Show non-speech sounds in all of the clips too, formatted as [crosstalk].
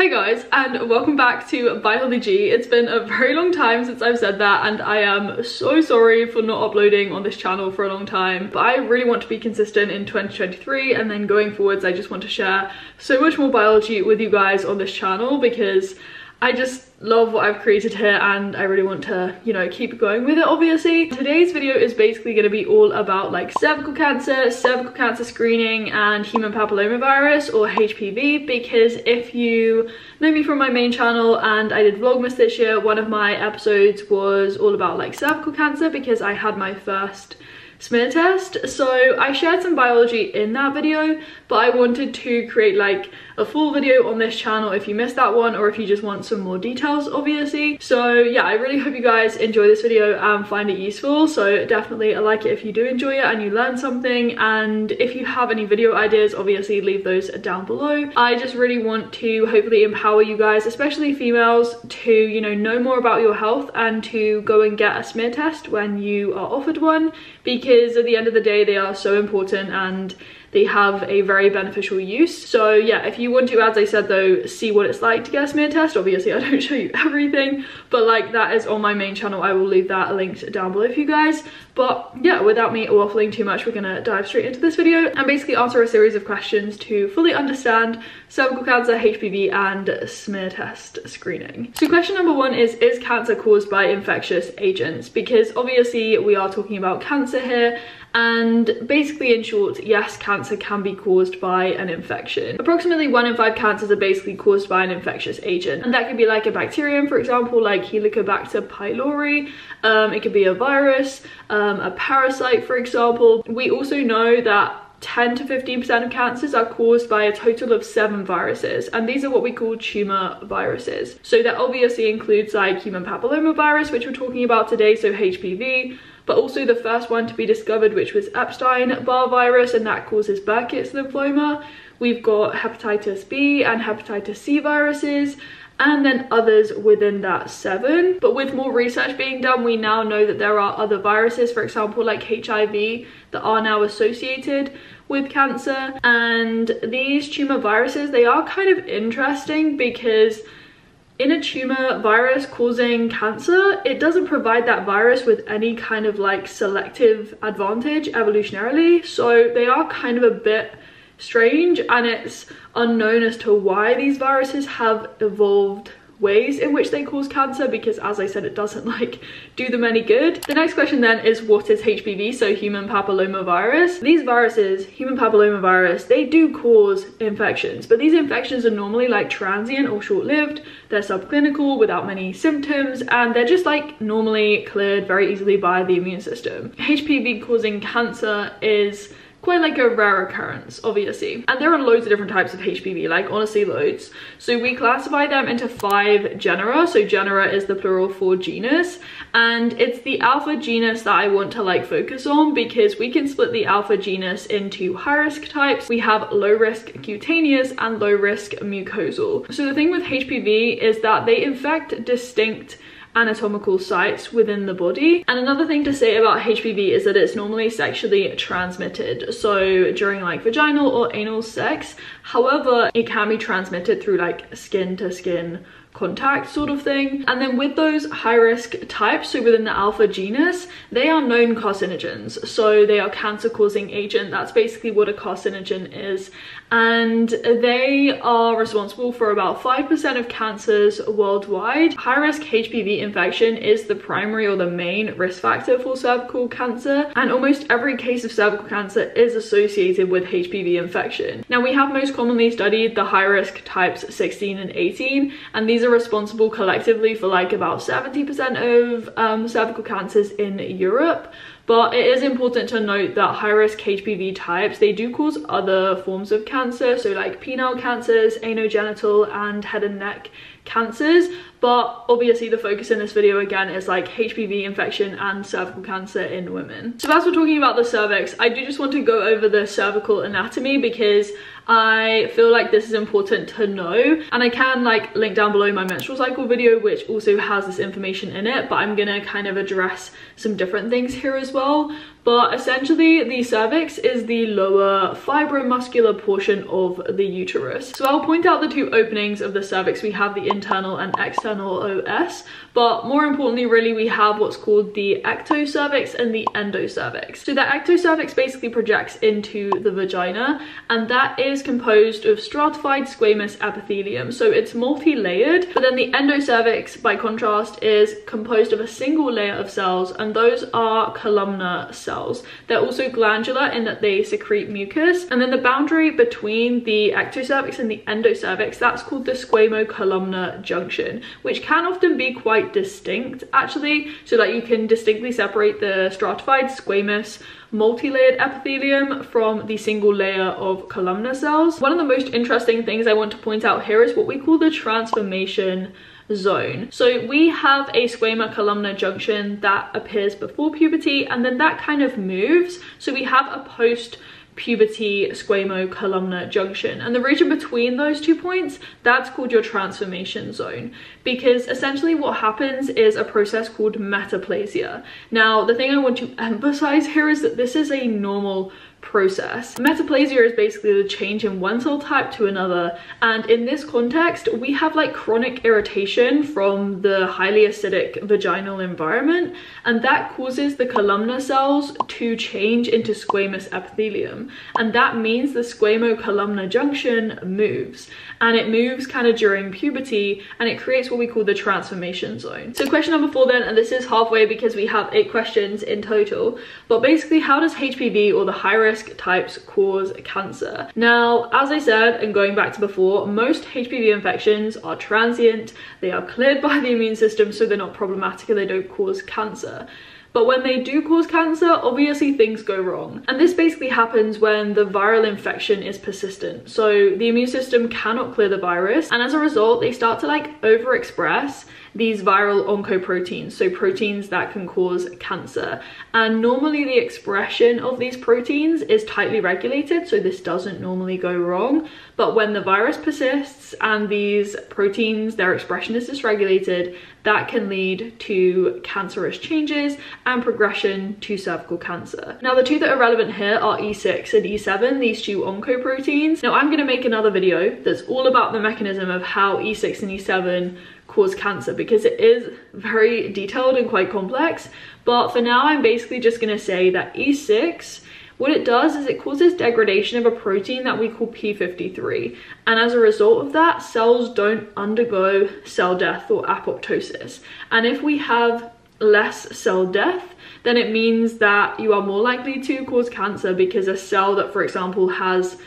Hi guys and welcome back to By G. It's been a very long time since I've said that and I am so sorry for not uploading on this channel for a long time but I really want to be consistent in 2023 and then going forwards I just want to share so much more biology with you guys on this channel because I just love what I've created here and I really want to, you know, keep going with it obviously. Today's video is basically going to be all about like cervical cancer, cervical cancer screening and human papillomavirus or HPV because if you know me from my main channel and I did Vlogmas this year, one of my episodes was all about like cervical cancer because I had my first smear test. So I shared some biology in that video, but I wanted to create like a full video on this channel if you missed that one or if you just want some more details obviously. So yeah, I really hope you guys enjoy this video and find it useful. So definitely like it if you do enjoy it and you learn something. And if you have any video ideas, obviously leave those down below. I just really want to hopefully empower you guys, especially females, to, you know, know more about your health and to go and get a smear test when you are offered one because at the end of the day, they are so important and they have a very beneficial use. So yeah, if you want to, as I said though, see what it's like to get a smear test, obviously [laughs] I don't show you everything, but like that is on my main channel. I will leave that linked down below for you guys. But yeah, without me waffling too much, we're gonna dive straight into this video and basically answer a series of questions to fully understand cervical cancer, HPV, and smear test screening. So question number one is, is cancer caused by infectious agents? Because obviously we are talking about cancer here and basically in short yes cancer can be caused by an infection approximately one in five cancers are basically caused by an infectious agent and that could be like a bacterium for example like helicobacter pylori um, it could be a virus um, Um, a parasite for example we also know that 10 to 15% of cancers are caused by a total of seven viruses and these are what we call tumor viruses. So that obviously includes like human papillomavirus which we're talking about today so HPV but also the first one to be discovered which was Epstein-Barr virus and that causes Burkitt's lymphoma. We've got hepatitis B and hepatitis C viruses and then others within that seven. But with more research being done, we now know that there are other viruses, for example, like HIV, that are now associated with cancer. And these tumor viruses, they are kind of interesting because in a tumor virus causing cancer, it doesn't provide that virus with any kind of like selective advantage evolutionarily. So they are kind of a bit strange and it's unknown as to why these viruses have evolved ways in which they cause cancer because as I said it doesn't [laughs] like do them any good. The next question then is what is HPV so human papillomavirus. These viruses human papillomavirus they do cause infections but these infections are normally like transient or short-lived they're subclinical without many symptoms and they're just like normally cleared very easily by the immune system. HPV causing cancer is quite like a rare occurrence obviously. And there are loads of different types of hpv like honestly loads. So we classify them into five genera. So genera is the plural for genus and it's the alpha genus that i want to like focus on because we can split the alpha genus into high risk types. We have low risk cutaneous and low risk mucosal. So the thing with hpv is that they infect distinct anatomical sites within the body. And another thing to say about HPV is that it's normally sexually transmitted. So during like vaginal or anal sex, however, it can be transmitted through like skin to skin contact sort of thing. And then with those high risk types, so within the alpha genus, they are known carcinogens. So they are cancer causing agent. That's basically what a carcinogen is. And they are responsible for about 5% of cancers worldwide. High risk HPV infection is the primary or the main risk factor for cervical cancer. And almost every case of cervical cancer is associated with HPV infection. Now we have most commonly studied the high risk types 16 and 18, and these these are responsible collectively for like about 70% of um, cervical cancers in Europe. But it is important to note that high-risk HPV types, they do cause other forms of cancer. So like penile cancers, anogenital and head and neck cancers but obviously the focus in this video again is like HPV infection and cervical cancer in women. So as we're talking about the cervix, I do just want to go over the cervical anatomy because I feel like this is important to know and I can like link down below my menstrual cycle video which also has this information in it but I'm gonna kind of address some different things here as well but essentially the cervix is the lower fibromuscular portion of the uterus. So I'll point out the two openings of the cervix. We have the internal and external OS, but more importantly really we have what's called the ectocervix and the endocervix. So the ectocervix basically projects into the vagina and that is composed of stratified squamous epithelium. So it's multi-layered, but then the endocervix by contrast is composed of a single layer of cells and those are columnar cells cells. They're also glandular in that they secrete mucus. And then the boundary between the ectocervix and the endocervix, that's called the squamocolumnar junction, which can often be quite distinct actually, so that you can distinctly separate the stratified squamous multi-layered epithelium from the single layer of columnar cells. One of the most interesting things I want to point out here is what we call the transformation zone. So we have a squamocolumnar junction that appears before puberty and then that kind of moves. So we have a post puberty squamocolumnar junction. And the region between those two points that's called your transformation zone. Because essentially what happens is a process called metaplasia. Now the thing i want to [laughs] emphasize here is that this is a normal process. Metaplasia is basically the change in one cell type to another and in this context we have like chronic irritation from the highly acidic vaginal environment and that causes the columnar cells to change into squamous epithelium and that means the squamocolumnar junction moves and it moves kind of during puberty and it creates what we call the transformation zone. So question number four then and this is halfway because we have eight questions in total but basically how does HPV or the high risk types cause cancer. Now, as I said, and going back to before, most HPV infections are transient, they are cleared by the immune system, so they're not problematic and they don't cause cancer. But when they do cause cancer, obviously things go wrong. And this basically happens when the viral infection is persistent. So the immune system cannot clear the virus. And as a result, they start to like overexpress these viral oncoproteins, so proteins that can cause cancer. And normally the expression of these proteins is tightly regulated, so this doesn't normally go wrong. But when the virus persists and these proteins, their expression is dysregulated, that can lead to cancerous changes and progression to cervical cancer. Now the two that are relevant here are E6 and E7, these two oncoproteins. Now I'm going to make another video that's all about the mechanism of how E6 and E7 cause cancer because it is very detailed and quite complex. But for now, I'm basically just going to say that E6 what it does is it causes degradation of a protein that we call P53. And as a result of that, cells don't undergo cell death or apoptosis. And if we have less cell death, then it means that you are more likely to cause cancer because a cell that, for example, has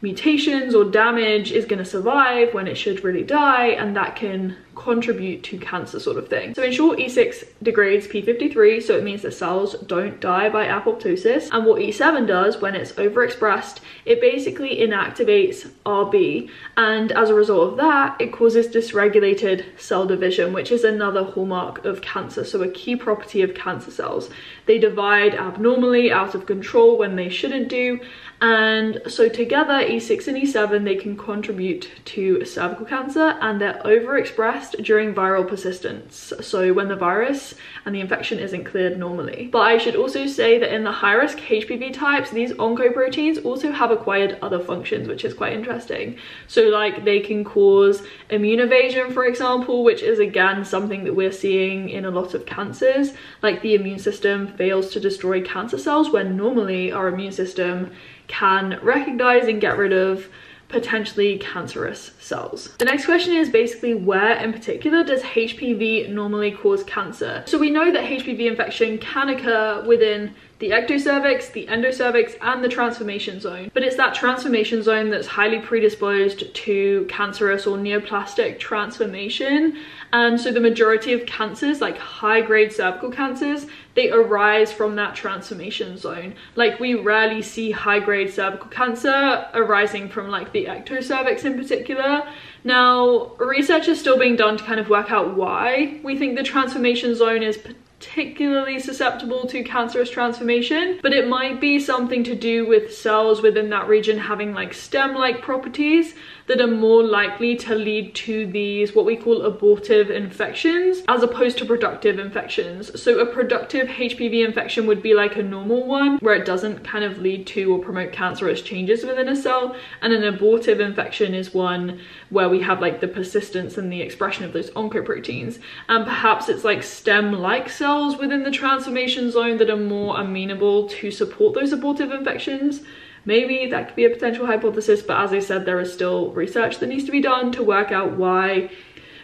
mutations or damage is going to survive when it should really die and that can contribute to cancer sort of thing. So in short, E6 degrades P53, so it means that cells don't die by apoptosis. And what E7 does when it's overexpressed, it basically inactivates RB. And as a result of that, it causes dysregulated cell division, which is another hallmark of cancer. So a key property of cancer cells. They divide abnormally, out of control when they shouldn't do. And so together, E6 and E7, they can contribute to cervical cancer and they're overexpressed during viral persistence, so when the virus and the infection isn't cleared normally. But I should also say that in the high risk HPV types, these oncoproteins also have acquired other functions, which is quite interesting. So like they can cause immune evasion, for example, which is again something that we're seeing in a lot of cancers. Like the immune system fails to destroy cancer cells when normally our immune system can recognize and get rid of potentially cancerous cells. The next question is basically where in particular does HPV normally cause cancer? So we know that HPV infection can occur within the ectocervix, the endocervix, and the transformation zone. But it's that transformation zone that's highly predisposed to cancerous or neoplastic transformation. And so the majority of cancers, like high grade cervical cancers, they arise from that transformation zone. Like we rarely see high grade cervical cancer arising from like the ectocervix in particular. Now, research is still being done to kind of work out why we think the transformation zone is particularly susceptible to cancerous transformation, but it might be something to do with cells within that region having like stem-like properties that are more likely to lead to these what we call abortive infections as opposed to productive infections. So a productive HPV infection would be like a normal one where it doesn't kind of lead to or promote cancerous changes within a cell. And an abortive infection is one where we have like the persistence and the expression of those oncoproteins. And perhaps it's like stem-like cells within the transformation zone that are more amenable to support those abortive infections maybe that could be a potential hypothesis but as i said there is still research that needs to be done to work out why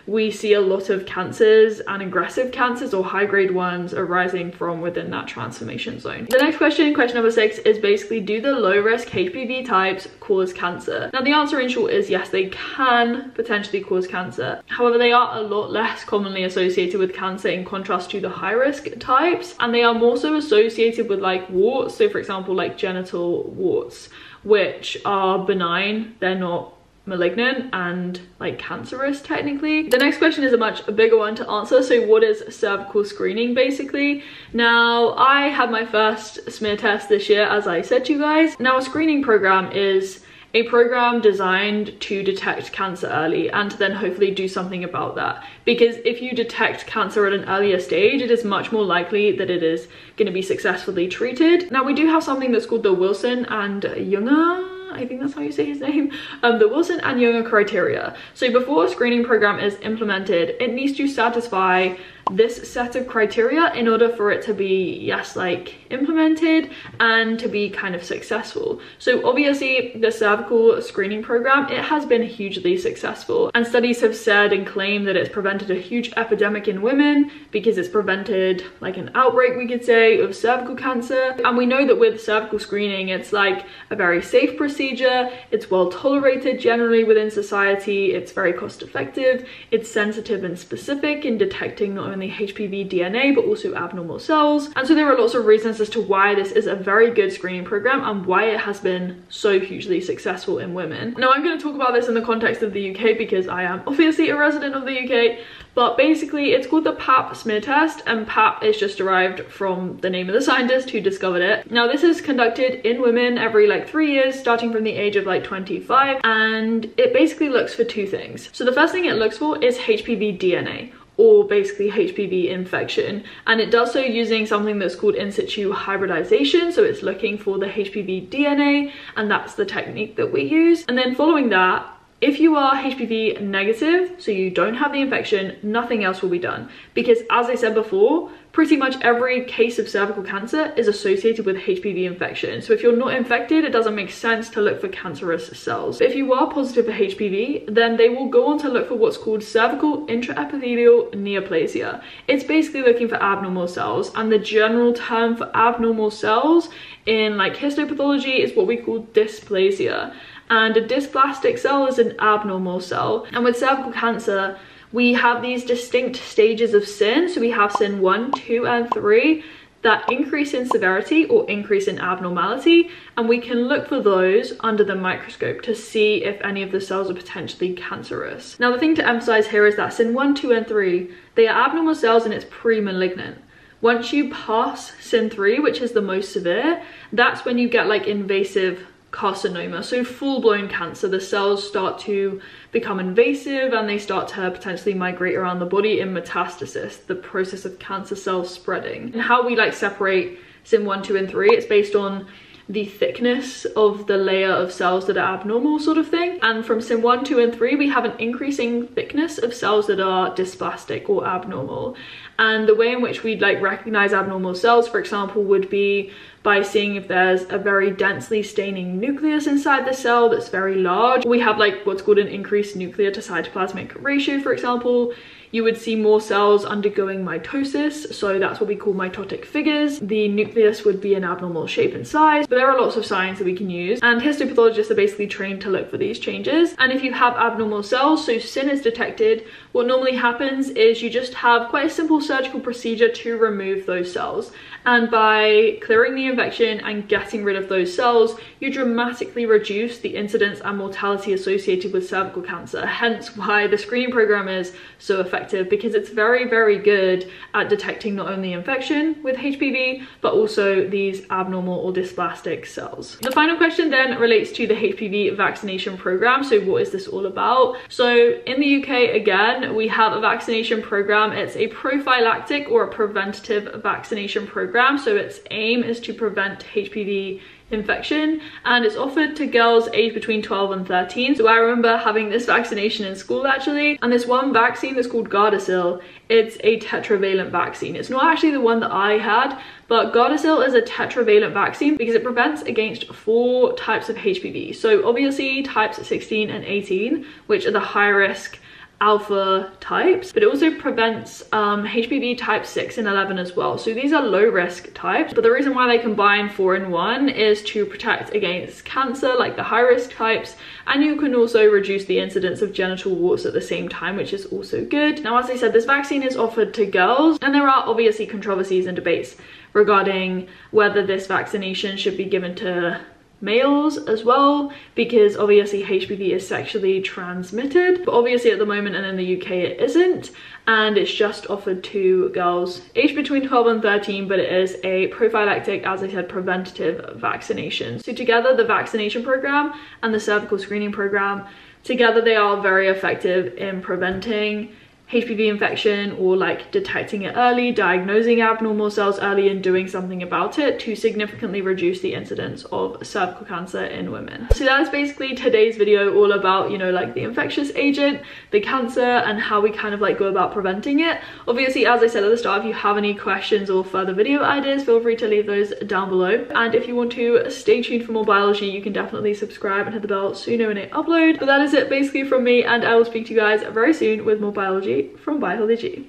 we see a lot of cancers and aggressive cancers or high grade ones arising from within that transformation zone. The next question, question number six, is basically do the low risk HPV types cause cancer? Now the answer in short is yes, they can potentially cause cancer. However, they are a lot less commonly associated with cancer in contrast to the high risk types and they are more so associated with like warts. So for example, like genital warts, which are benign, they're not malignant and like cancerous technically. The next question is a much bigger one to answer. So what is cervical screening basically? Now I had my first smear test this year as I said to you guys. Now a screening program is a program designed to detect cancer early and to then hopefully do something about that. Because if you detect cancer at an earlier stage, it is much more likely that it is going to be successfully treated. Now we do have something that's called the Wilson and Jungner I think that's how you say his name, [laughs] um, the Wilson and Jungner criteria. So before a screening program is implemented, it needs to satisfy this set of criteria in order for it to be yes like implemented and to be kind of successful. So obviously the cervical screening program it has been hugely successful and studies have said and claimed that it's prevented a huge epidemic in women because it's prevented like an outbreak we could say of cervical cancer. And we know that with cervical screening it's like a very safe procedure. It's well tolerated generally within society. It's very cost effective it's sensitive and specific in detecting not only only HPV DNA but also abnormal cells. And so there are lots of reasons as to why this is a very good screening program and why it has been so hugely successful in women. Now I'm going to talk about this in the context of the UK because I am obviously a resident of the UK but basically it's called the pap smear test and pap is just derived from the name of the scientist who discovered it now this is conducted in women every like three years starting from the age of like 25 and it basically looks for two things so the first thing it looks for is hpv dna or basically HPV infection. And it does so using something that's called in situ hybridization. So it's looking for the HPV DNA and that's the technique that we use. And then following that, if you are HPV negative, so you don't have the infection, nothing else will be done. Because as I said before, pretty much every case of cervical cancer is associated with HPV infection. So if you're not infected, it doesn't make sense to look for cancerous cells. If you are positive for HPV, then they will go on to look for what's called cervical intraepithelial neoplasia. It's basically looking for abnormal cells and the general term for abnormal cells in like histopathology is what we call dysplasia and a dysplastic cell is an abnormal cell. And with cervical cancer, we have these distinct stages of CIN. So we have CIN 1, 2, and 3 that increase in severity or increase in abnormality and we can look for those under the microscope to see if any of the cells are potentially cancerous. Now the thing to emphasize here is that CIN 1, 2 and 3 they are abnormal cells and it's pre-malignant. Once you pass CIN 3 which is the most severe that's when you get like invasive carcinoma. So full-blown cancer the cells start to become invasive and they start to potentially migrate around the body in metastasis the process of cancer cells spreading. And how we like separate CIN1, 2 and 3 it's based on the thickness of the layer of cells that are abnormal sort of thing. And from CIN1, 2 and 3 we have an increasing thickness of cells that are dysplastic or abnormal. And the way in which we'd like recognize abnormal cells for example would be by seeing if there's a very densely staining nucleus inside the cell that's very large. We have like what's called an increased nuclear to cytoplasmic ratio for example you would see more cells undergoing mitosis, so that's what we call mitotic figures. The nucleus would be an abnormal shape and size, but there are lots of signs that we can use, and histopathologists are basically trained to look for these changes. And if you have abnormal cells, so CIN is detected, what normally happens is you just have quite a simple surgical procedure to remove those cells. And by clearing the infection and getting rid of those cells, you dramatically reduce the incidence and mortality associated with cervical cancer. Hence why the screening program is so effective because it's very, very good at detecting not only infection with HPV, but also these abnormal or dysplastic cells. The final question then relates to the HPV vaccination program. So what is this all about? So in the UK, again, we have a vaccination program. It's a prophylactic or a preventative vaccination program. So its aim is to prevent HPV infection and it's offered to girls aged between 12 and 13 so i remember having this vaccination in school actually and this one vaccine that's called gardasil it's a tetravalent vaccine. It's not actually the one that i had but gardasil is a tetravalent vaccine because it prevents against four types of hpv so obviously types 16 and 18 which are the high risk alpha types but it also prevents um, HPV type 6 and 11 as well. So these are low risk types but the reason why they combine 4 in 1 is to protect against cancer like the high risk types and you can also reduce the incidence of genital warts at the same time which is also good. Now as I said this vaccine is offered to girls and there are obviously controversies and debates regarding whether this vaccination should be given to males as well because obviously HPV is sexually transmitted but obviously at the moment and in the UK it isn't and it's just offered to girls aged between 12 and 13 but it is a prophylactic as I said preventative vaccination. So together the vaccination program and the cervical screening program together they are very effective in preventing HPV infection or like detecting it early, diagnosing abnormal cells early and doing something about it to significantly reduce the incidence of cervical cancer in women. So that's basically today's video all about, you know, like the infectious agent, the cancer and how we kind of like go about preventing it. Obviously, as I said at the start, if you have any questions or further video ideas, feel free to leave those down below. And if you want to stay tuned for more biology, you can definitely subscribe and hit the bell so you know when I upload. But that is it basically from me and I will speak to you guys very soon with more biology from Biology.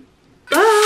Bye!